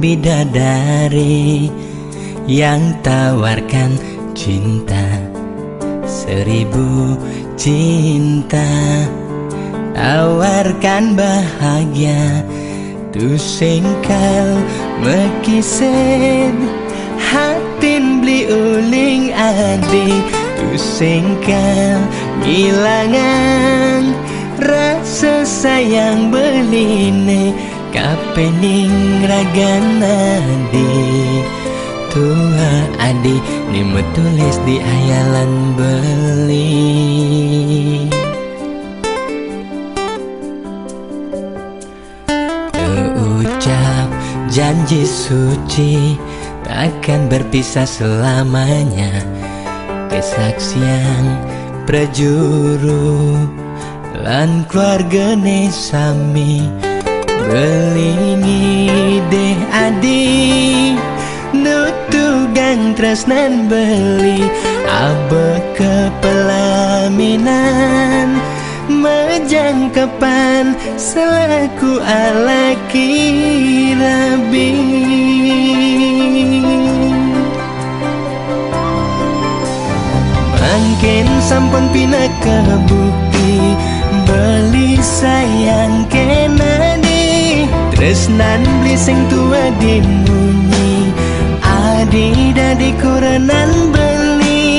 bidadari yang tawarkan cinta. Seribu cinta tawarkan bahagia. Tu singkal mekisen hatin beli uling adi. Tu singkal ngilangan rasa sayang beline kapening ragana di tua adi ni metulis di ayalan beli. Terucap janji suci Takkan berpisah selamanya. Kesaksian prajuru Lan keluarga sami Belingi deh adi. Nutugang tresnan beli. Abe kepelaminan. Majangkepan selaku alaki rabi Mungkin sampun pina kebukti Beli sayang kenani Tresnan beli sing tua dimunyi Adi dadi kurenan beli.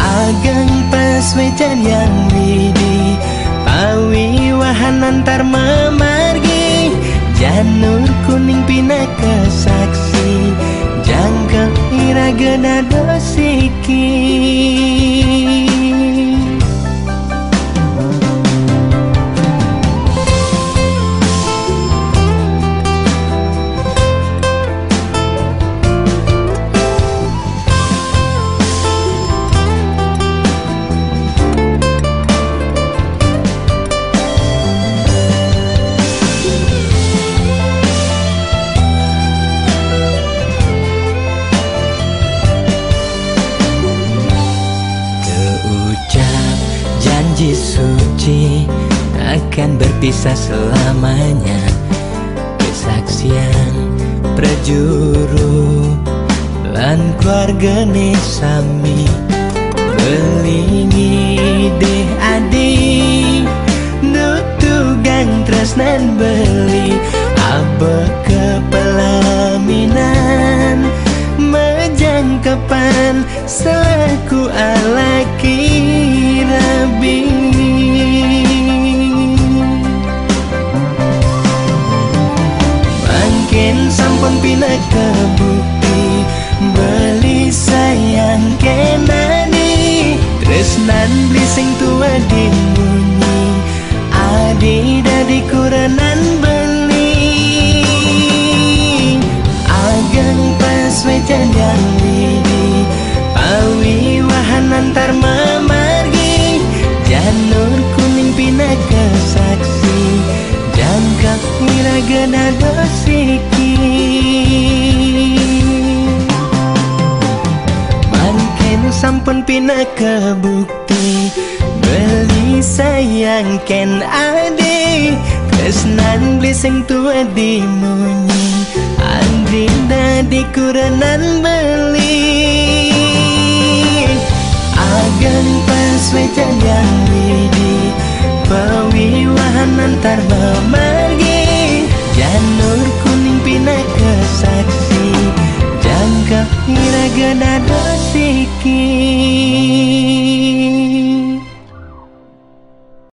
Ageng pas wejan yang widi Pawi wahan antar memargi. Janur kuning pina kesaksi Jangka iragena dosiki Berpisah selamanya. Kesaksian prajuru Lan keluarga sami Belingi deh adi. Nutugang tresnan beli Sampun pina kebukti Beli sayang kenani. Tresnan beli sing tua dimunyi Adi dadi kurenan beli. Ageng pas wejan yang widi Pawi wahan antar sampun pina kebukti. Beli sayang ken ade kesnan beli sing tua dimunyi. Andrinda dikurenan beli. Agan pas wejangan widi Pawiwahan antar mama.